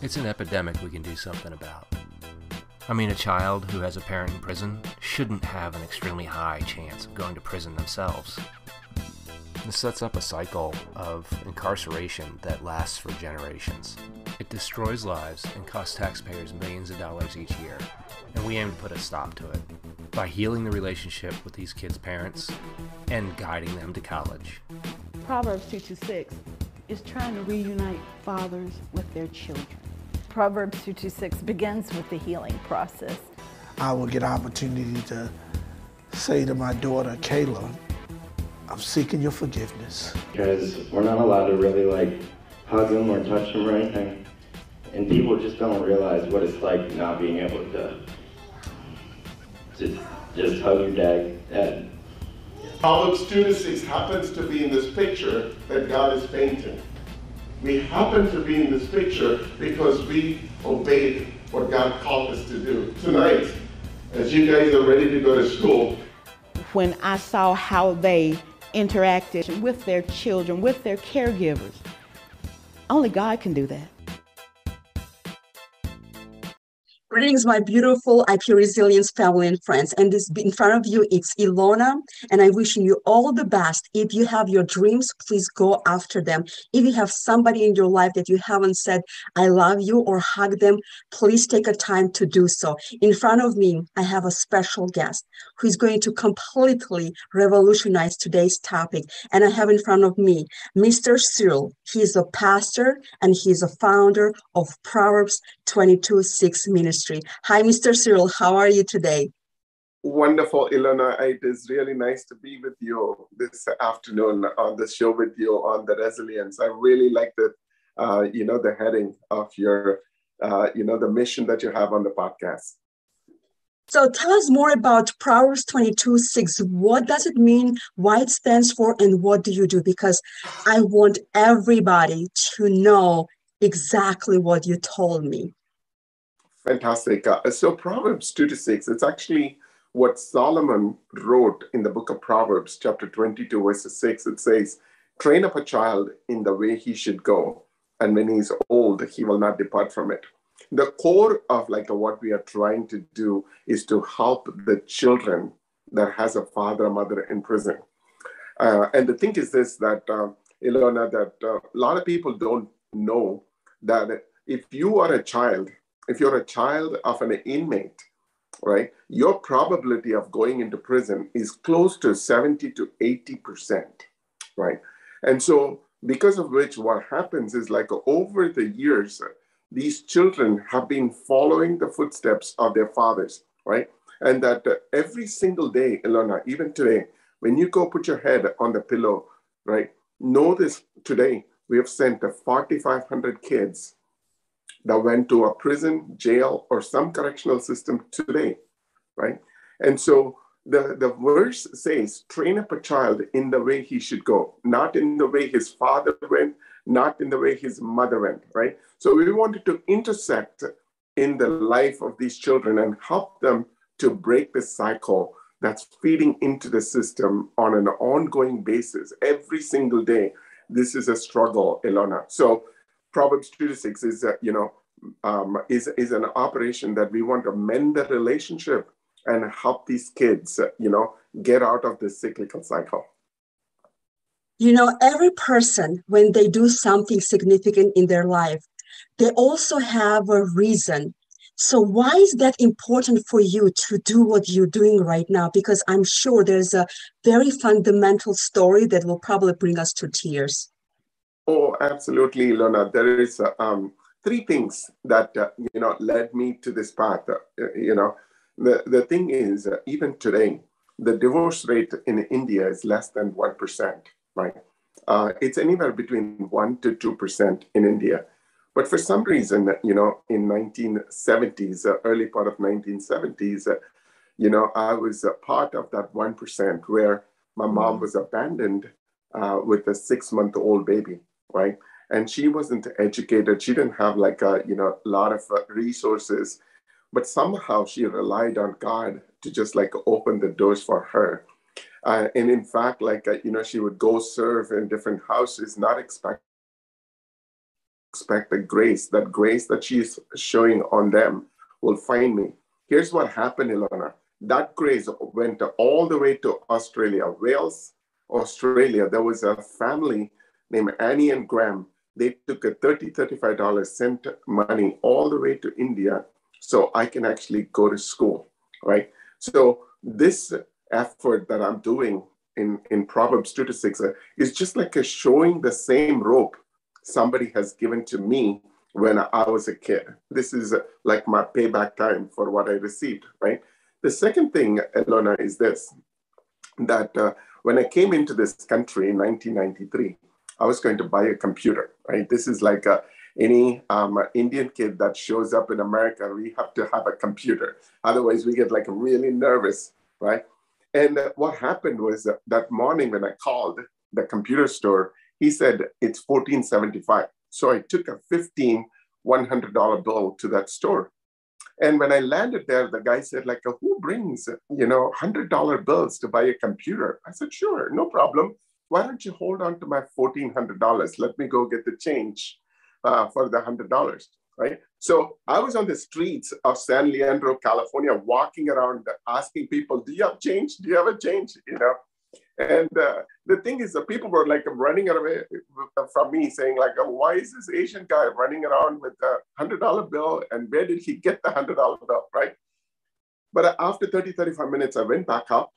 It's an epidemic we can do something about. I mean, a child who has a parent in prison shouldn't have an extremely high chance of going to prison themselves. This sets up a cycle of incarceration that lasts for generations. It destroys lives and costs taxpayers millions of dollars each year, and we aim to put a stop to it by healing the relationship with these kids' parents and guiding them to college. Proverbs 226 is trying to reunite fathers with their children. Proverbs 226 begins with the healing process. I will get opportunity to say to my daughter, Kayla, I'm seeking your forgiveness. Because we're not allowed to really like hug them or touch them or anything. And people just don't realize what it's like not being able to just, just hug your dad. dad. Proverbs 2 to 6 happens to be in this picture that God is painting. We happen to be in this picture because we obeyed what God called us to do. Tonight, as you guys are ready to go to school, When I saw how they interacted with their children, with their caregivers, only God can do that. Greetings, my beautiful IP Resilience family and friends. And this in front of you, it's Ilona, and I wishing you all the best. If you have your dreams, please go after them. If you have somebody in your life that you haven't said, I love you or hug them, please take a time to do so. In front of me, I have a special guest who is going to completely revolutionize today's topic. And I have in front of me Mr. Cyril. He is a pastor and he is a founder of Proverbs 22 6 Ministry. Hi, Mr. Cyril. How are you today? wonderful, Ilona. It is really nice to be with you this afternoon on the show with you on the resilience. I really like the, uh, you know, the heading of your, uh, you know, the mission that you have on the podcast. So tell us more about Proverbs 22 6. What does it mean, why it stands for, and what do you do? Because I want everybody to know exactly what you told me. Fantastic. Uh, so Proverbs 2 to 6, it's actually what Solomon wrote in the book of Proverbs, chapter 22, verse 6. It says, Train up a child in the way he should go, and when he is old, he will not depart from it. The core of like what we are trying to do is to help the children that has a father or mother in prison. Uh, and the thing is this that, uh, Ilona, that uh, a lot of people don't know that if you are a child, if you're a child of an inmate, right, your probability of going into prison is close to 70 to 80%, right? And so, because of which, what happens is like over the years, these children have been following the footsteps of their fathers, right? And that uh, every single day, Ilona, even today, when you go put your head on the pillow, right? Know this today, we have sent uh, 4,500 kids that went to a prison, jail, or some correctional system today, right? And so the, the verse says, train up a child in the way he should go, not in the way his father went, not in the way his mother went, right? So we wanted to intersect in the life of these children and help them to break the cycle that's feeding into the system on an ongoing basis every single day. This is a struggle, Ilona. So Proverbs 2 to 6 is, uh, you know, um, is, is an operation that we want to mend the relationship and help these kids, uh, you know, get out of this cyclical cycle. You know, every person, when they do something significant in their life, they also have a reason. So, why is that important for you to do what you're doing right now? Because I'm sure there's a very fundamental story that will probably bring us to tears. Oh, absolutely, Lona. There is uh, um, three things that uh, you know led me to this path. Uh, you know, the the thing is, uh, even today, the divorce rate in India is less than one percent. Right? Uh, it's anywhere between one to two percent in India. But for some reason, you know, in 1970s, uh, early part of 1970s, you know, I was a part of that one percent where my mom was abandoned with a six-month-old baby right? And she wasn't educated. She didn't have like a you know a lot of uh, resources, but somehow she relied on God to just like open the doors for her. Uh, and in fact, like uh, you know, she would go serve in different houses, not expect expect the grace, that grace that she's showing on them will find me. Here's what happened, Ilona. That grace went all the way to Australia, Wales, Australia. There was a family named Annie and Graham. They took a $30, $35, sent money all the way to India so I can actually go to school, right? So this effort that I'm doing in, in Proverbs 2 to 6 uh, is just like a showing the same rope somebody has given to me when I was a kid. This is uh, like my payback time for what I received, right? The second thing, Ilona, is this that uh, when I came into this country in 1993, I was going to buy a computer, right? This is like a, any um, Indian kid that shows up in America, we have to have a computer. Otherwise, we get like really nervous, right? And what happened was uh, that morning when I called the computer store, he said it's 1475. So I took a 15 $100 bill to that store. And when I landed there, the guy said, like, who brings, you know, $100 bills to buy a computer? I said, sure, no problem. Why don't you hold on to my $1,400? Let me go get the change uh, for the $100, right? So I was on the streets of San Leandro, California, walking around asking people, do you have change? Do you have a change? You know, and uh, the thing is, the people were like running away from me, saying like, oh, "Why is this Asian guy running around with a hundred dollar bill? And where did he get the hundred dollar bill?" Right? But after 30, 35 minutes, I went back up.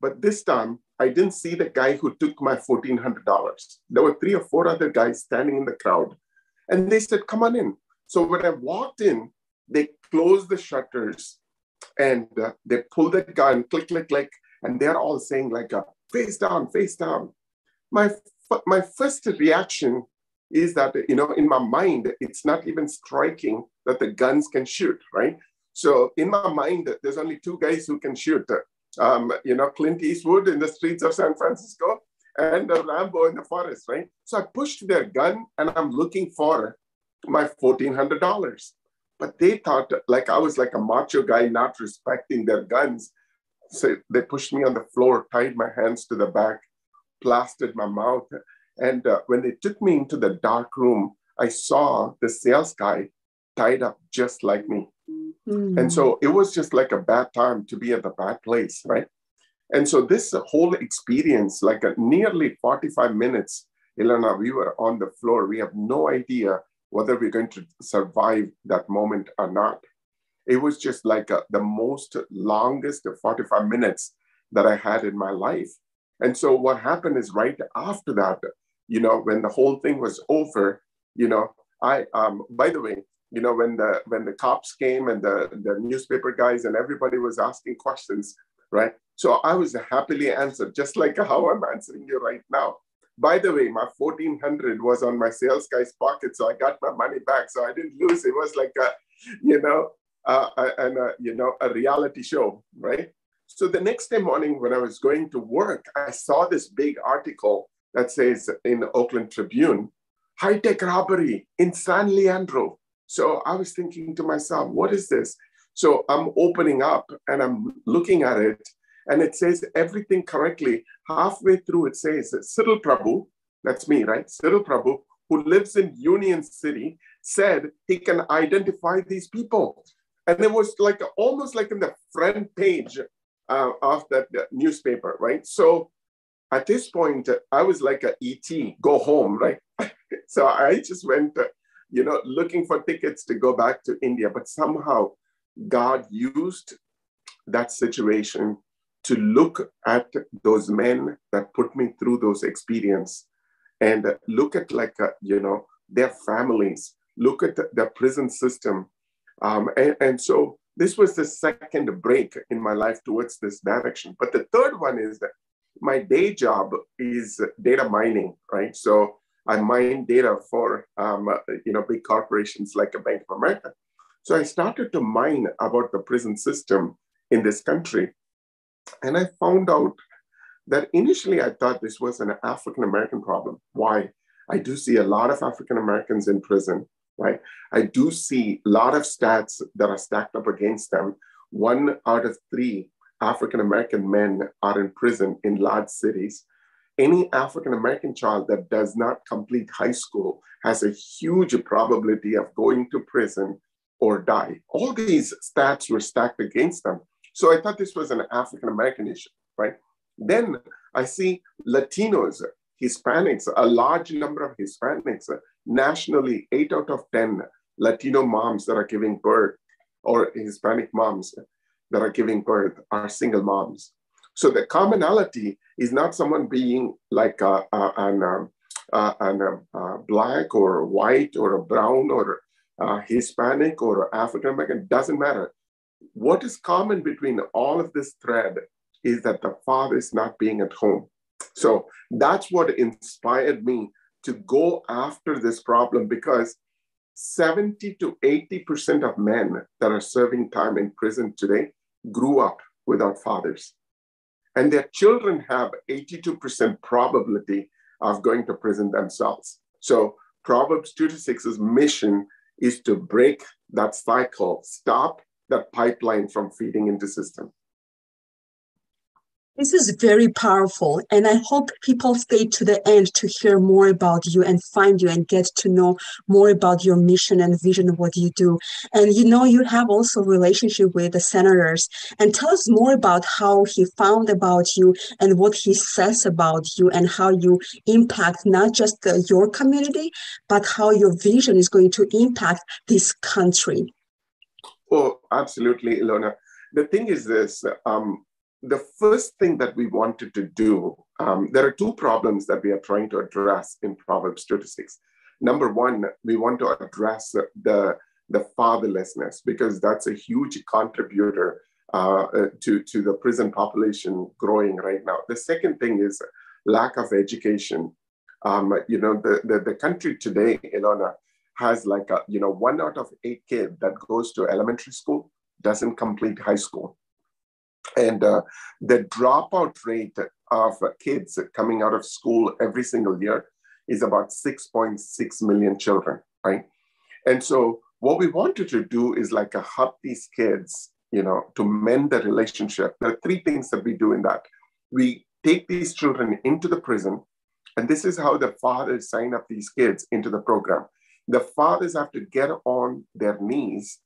But this time, I didn't see the guy who took my $1,400. There were three or four other guys standing in the crowd. And they said, Come on in. So when I walked in, they closed the shutters and uh, they pulled the gun, click, click, click and they're all saying like a face down, face down. My my first reaction is that you know in my mind it's not even striking that the guns can shoot, right? So in my mind, there's only two guys who can shoot. Um, you know, Clint Eastwood in the streets of San Francisco and uh, Rambo in the forest, right? So I pushed their gun and I'm looking for my $1,400. But they thought like I was like a macho guy not respecting their guns. So they pushed me on the floor, tied my hands to the back, plastered my mouth. And uh, when they took me into the dark room, I saw the sales guy tied up just like me. Mm. And so it was just like a bad time to be at the bad place, right? And so this whole experience, like a nearly 45 minutes, Ilona, we were on the floor. We have no idea whether we're going to survive that moment or not it was just like a, the most longest 45 minutes that I had in my life. And so what happened is right after that, you know, when the whole thing was over, you know, I um by the way, you know, when the when the cops came and the, the newspaper guys and everybody was asking questions, right? So I was happily answered, just like how I'm answering you right now. By the way, my 1400 was on my sales guy's pocket, so I got my money back. So I didn't lose. It was like a, you know, uh, and a, you know a reality show, right? So the next day morning, when I was going to work, I saw this big article that says in the Oakland Tribune, high tech robbery in San Leandro. So I was thinking to myself, what is this? So I'm opening up and I'm looking at it, and it says everything correctly. Halfway through, it says Cyril Prabhu, that's me, right? Cyril Prabhu, who lives in Union City, said he can identify these people and it was like almost like in the front page uh, of that newspaper, right? So at this point, I was like a ET, go home, right? so I just went, you know, looking for tickets to go back to India, but somehow God used that situation to look at those men that put me through those experience and look at like, uh, you know, their families, look at the, the prison system, um, and, and so this was the second break in my life towards this direction. But the third one is that my day job is data mining, right? So I mine data for um, you know big corporations like a Bank of America. So I started to mine about the prison system in this country, and I found out that initially I thought this was an African American problem. Why? I do see a lot of African Americans in prison right? I do see a lot of stats that are stacked up against them. One out of three African American men are in prison in large cities. Any African American child that does not complete high school has a huge probability of going to prison or die. All these stats were stacked against them. So I thought this was an African American issue, right? Then I see Latinos, Hispanics, a large number of Hispanics, nationally, eight out of 10 Latino moms that are giving birth or Hispanic moms that are giving birth are single moms. So the commonality is not someone being like a, a, an, um, uh, black or white or a brown or Hispanic or African American, doesn't matter. What is common between all of this thread is that the father is not being at home. So that's what inspired me to go after this problem because 70 to 80% of men that are serving time in prison today grew up without fathers. And their children have 82% probability of going to prison themselves. So Proverbs 2 to 6's mission is to break that cycle, stop that pipeline from feeding into system. This is very powerful. And I hope people stay to the end to hear more about you and find you and get to know more about your mission and vision of what you do. And you know, you have also relationship with the senators. And tell us more about how he found about you and what he says about you and how you impact not just the, your community, but how your vision is going to impact this country. Oh, absolutely, Ilona. The thing is this, um, the first thing that we wanted to do, um, there are two problems that we are trying to address in Proverbs 36. Number one, we want to address the, the fatherlessness because that's a huge contributor uh, uh, to, to the prison population growing right now. The second thing is lack of education. Um, you know, the, the, the country today, Ilona, has like a, you know, one out of eight kids that goes to elementary school doesn't complete high school. And uh, the dropout rate of kids coming out of school every single year is about 6.6 million children, right? And so what we wanted to do is like a help these kids, you know, to mend the relationship. There are three things that we do in that. We take these children into the prison, and this is how the fathers sign up these kids into the program. The fathers have to get on their knees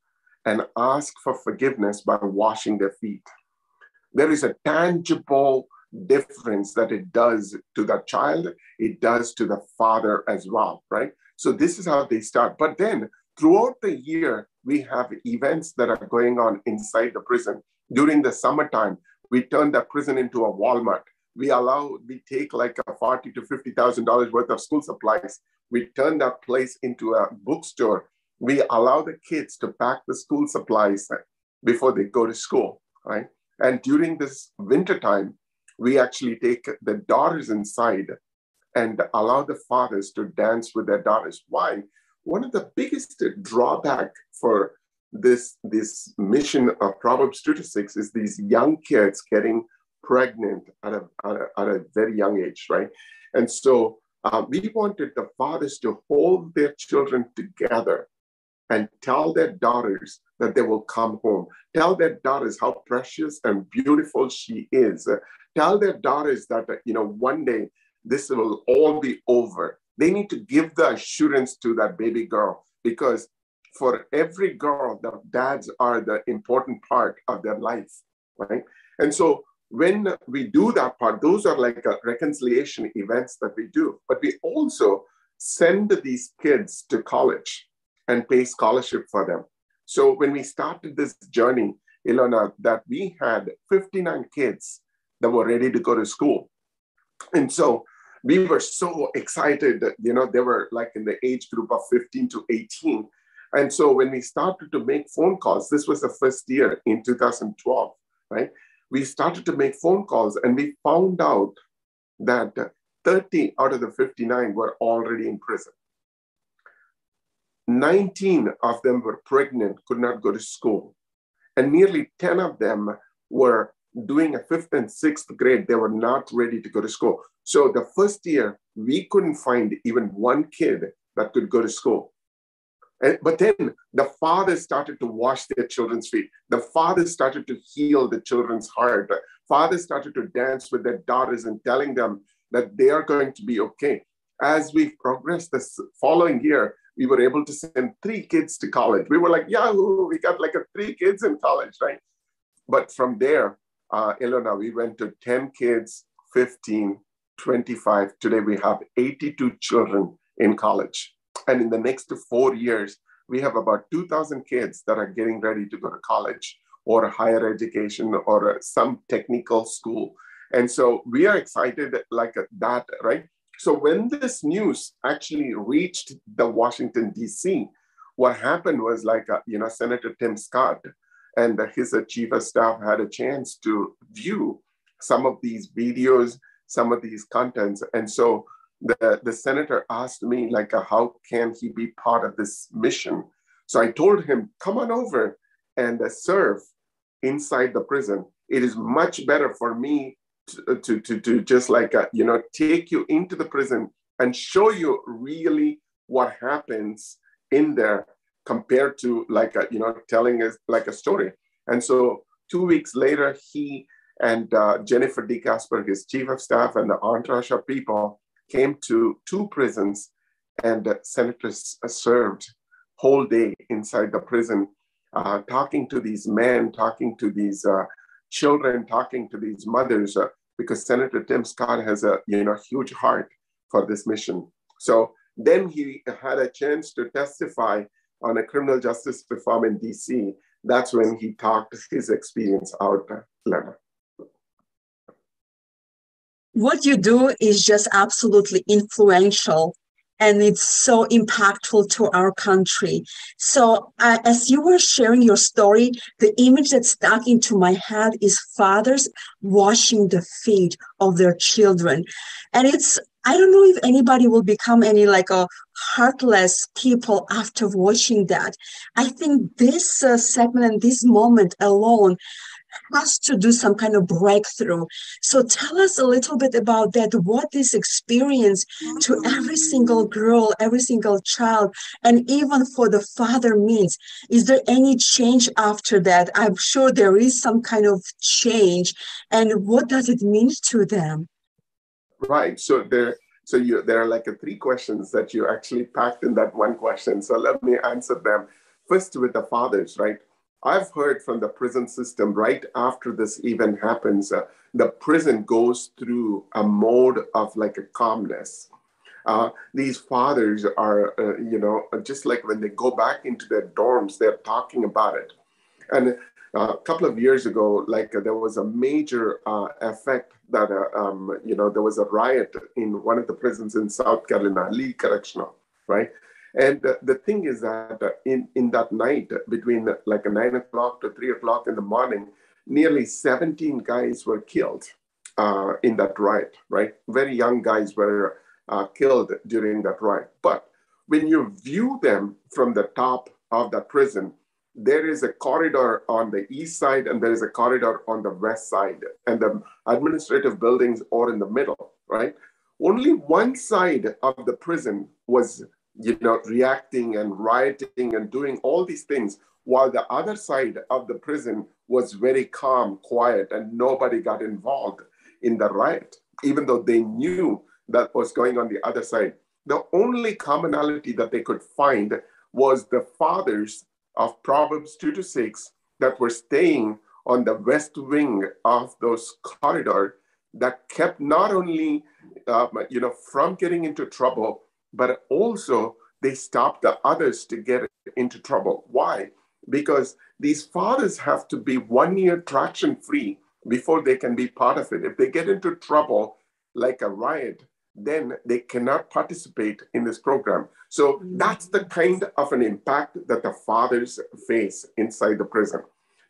and ask for forgiveness by washing their feet there is a tangible difference that it does to the child, it does to the father as well, right? So this is how they start. But then throughout the year, we have events that are going on inside the prison. During the summertime, we turn the prison into a Walmart. We allow, we take like a forty to fifty thousand dollars worth of school supplies. We turn that place into a bookstore. We allow the kids to pack the school supplies before they go to school, right? And during this winter time, we actually take the daughters inside and allow the fathers to dance with their daughters. Why? One of the biggest drawback for this, this mission of Proverbs 2 to 6 is these young kids getting pregnant at a, at a, at a very young age, right? And so uh, we wanted the fathers to hold their children together and tell their daughters that they will come home. Tell their daughters how precious and beautiful she is. Tell their daughters that, you know, one day this will all be over. They need to give the assurance to that baby girl because for every girl, the dads are the important part of their life, right? And so when we do that part, those are like reconciliation events that we do. But we also send these kids to college and pay scholarship for them. So when we started this journey, Ilona, that we had 59 kids that were ready to go to school. And so we were so excited that, you know, they were like in the age group of 15 to 18. And so when we started to make phone calls, this was the first year in 2012, right? We started to make phone calls and we found out that 30 out of the 59 were already in prison. 19 of them were pregnant, could not go to school. And nearly 10 of them were doing a fifth and sixth grade. They were not ready to go to school. So the first year, we couldn't find even one kid that could go to school. And, but then the father started to wash their children's feet. The father started to heal the children's heart. The father started to dance with their daughters and telling them, that they are going to be okay. As we progressed this following year, we were able to send three kids to college. We were like, Yahoo, we got like a three kids in college, right? But from there, uh, Ilona, we went to 10 kids, 15, 25. Today we have 82 children in college. And in the next four years, we have about 2,000 kids that are getting ready to go to college or higher education or some technical school. And so we are excited like that, right? So when this news actually reached the Washington, D.C., what happened was like, uh, you know, Senator Tim Scott and his chief of staff had a chance to view some of these videos, some of these contents. And so the, the senator asked me, like, uh, how can he be part of this mission? So I told him, come on over and uh, serve inside the prison. It is much better for me to, to, to, just like, uh, you know, take you into the prison and show you really what happens in there compared to like, a, you know, telling us like a story. And so two weeks later, he and uh, Jennifer DeCasper, his chief of staff, and the entourage of people came to two prisons, and uh, senators served whole day inside the prison, uh, talking to these men, talking to these uh, children, talking to these mothers, uh, because Senator Tim Scott has a you know huge heart for this mission. So then he had a chance to testify on a criminal justice reform in DC. That's when he talked his experience out, uh, Lena what you do is just absolutely influential and it's so impactful to our country. So, uh, as you were sharing your story, the image that stuck into my head is fathers washing the feet of their children. And it's, I don't know if anybody will become any like a heartless people after watching that. I think this uh, segment this moment alone has to do some kind of breakthrough. So tell us a little bit about that, what this experience to mm-hmm. every single girl, every single child, and even for the father means. Is there any change after that? I'm sure there is some kind of change. And what does it mean to them? Right. So there so you, there are like a three questions that you actually packed in that one question. So let me answer them. First with the fathers, right? I've heard from the prison system right after this event happens, uh, the prison goes through a mode of like a calmness. Uh, these fathers are, uh, you know, just like when they go back into their dorms, they're talking about it. And uh, a couple of years ago, like there was a major uh, effect that, uh, um, you know, there was a riot in one of the prisons in South Carolina, Lee Correctional, right? And uh, the thing is that uh, in, in that night, between uh, like a nine o'clock to three o'clock in the morning, nearly 17 guys were killed uh, in that riot, right? Very young guys were uh, killed during that riot. But when you view them from the top of the prison, there is a corridor on the east side and there is a corridor on the west side, and the administrative buildings are in the middle, right? Only one side of the prison was you know, reacting and rioting and doing all these things, while the other side of the prison was very calm, quiet, and nobody got involved in the riot, even though they knew that was going on the other side. The only commonality that they could find was the fathers of Proverbs 2 to 6 that were staying on the west wing of those corridor that kept not only uh, you know from getting into trouble but also they stop the others to get into trouble. Why? Because these fathers have to be one year traction free before they can be part of it. If they get into trouble, like a riot, then they cannot participate in this program. So that's the kind of an impact that the fathers face inside the prison.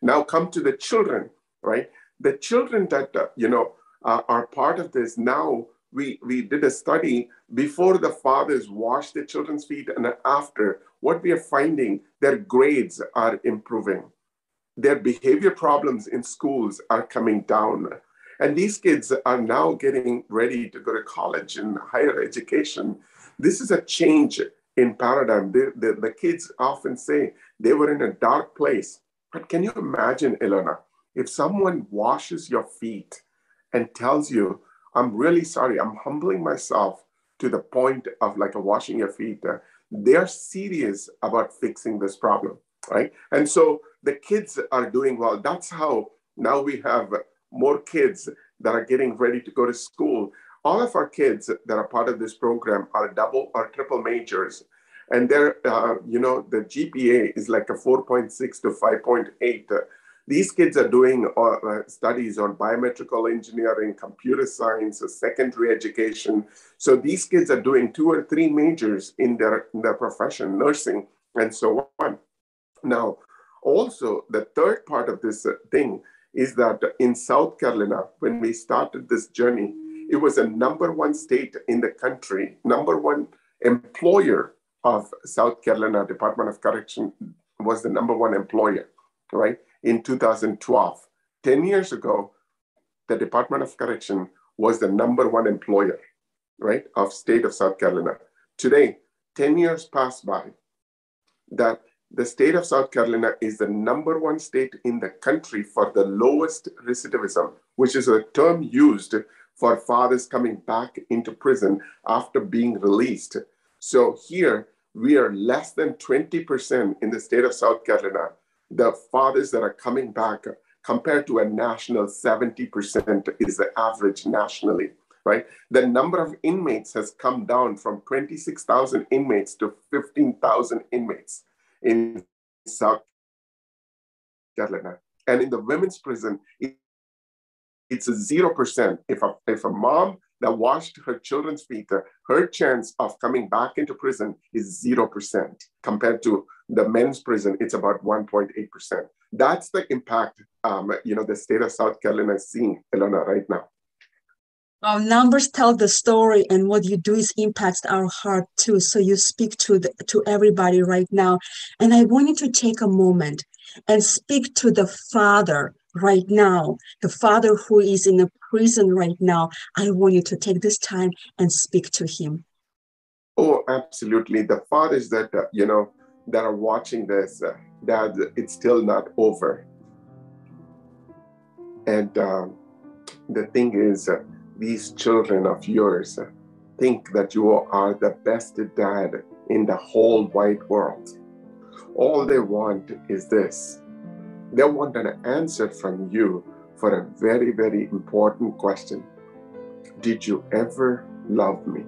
Now come to the children, right? The children that, uh, you know, uh, are part of this now we, we did a study before the fathers wash their children's feet and after. What we are finding, their grades are improving. Their behavior problems in schools are coming down. And these kids are now getting ready to go to college and higher education. This is a change in paradigm. The, the, the kids often say they were in a dark place. But can you imagine, Ilona, if someone washes your feet and tells you, I'm really sorry. I'm humbling myself to the point of like a washing your feet. They're serious about fixing this problem, right? And so the kids are doing well. That's how now we have more kids that are getting ready to go to school. All of our kids that are part of this program are double or triple majors. And they're, uh, you know, the GPA is like a 4.6 to 5.8 these kids are doing uh, uh, studies on biometrical engineering, computer science, secondary education. So these kids are doing two or three majors in their, in their profession, nursing, and so on. Now, also, the third part of this uh, thing is that in South Carolina, when we started this journey, it was a number one state in the country, number one employer of South Carolina Department of Correction was the number one employer, right? In 2012. 10 years ago, the Department of Correction was the number one employer, right, of state of South Carolina. Today, 10 years passed by that the state of South Carolina is the number one state in the country for the lowest recidivism, which is a term used for fathers coming back into prison after being released. So here we are less than 20% in the state of South Carolina the fathers that are coming back compared to a national 70% is the average nationally, right? The number of inmates has come down from 26,000 inmates to 15,000 inmates in South Carolina. And in the women's prison, it's a 0%. If a, if a mom that washed her children's feet, her chance of coming back into prison is 0% compared to the men's prison, it's about 1.8%. That's the impact, um, you know, the state of South Carolina is seeing, Ilona, right now. Well, numbers tell the story, and what you do is impacts our heart too. So you speak to the, to everybody right now, and I want you to take a moment and speak to the Father right now, the father who is in a prison right now, I want you to take this time and speak to him. Oh, absolutely. The fathers that, uh, you know, that are watching this, uh, Dad, it's still not over. And um, the thing is, uh, these children of yours uh, think that you are the best dad in the whole wide world. All they want is this they want an answer from you for a very, very important question Did you ever love me?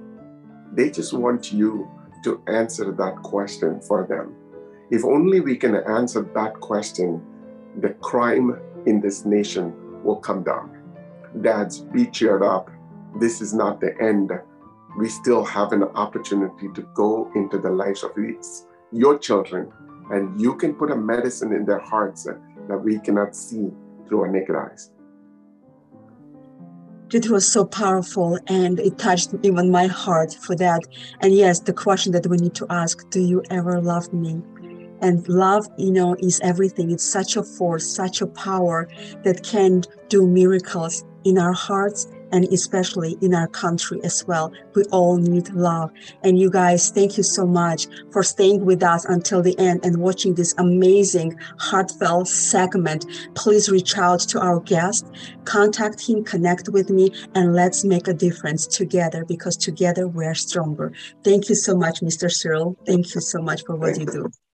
They just want you to answer that question for them. If only we can answer that question, the crime in this nation will come down. Dads, be cheered up. This is not the end. We still have an opportunity to go into the lives of these, your children, and you can put a medicine in their hearts that we cannot see through our naked eyes. It was so powerful and it touched even my heart for that. And yes, the question that we need to ask do you ever love me? And love, you know, is everything. It's such a force, such a power that can do miracles in our hearts and especially in our country as well. We all need love. And you guys, thank you so much for staying with us until the end and watching this amazing, heartfelt segment. Please reach out to our guest, contact him, connect with me, and let's make a difference together because together we're stronger. Thank you so much, Mr. Cyril. Thank you so much for what you do.